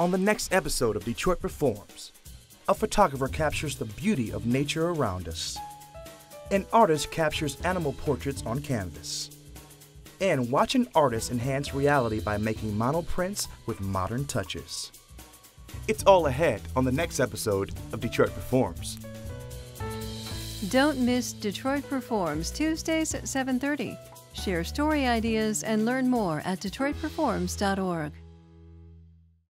on the next episode of Detroit Performs. A photographer captures the beauty of nature around us. An artist captures animal portraits on canvas. And watch an artist enhance reality by making monoprints with modern touches. It's all ahead on the next episode of Detroit Performs. Don't miss Detroit Performs Tuesdays at 7:30. Share story ideas and learn more at detroitperforms.org.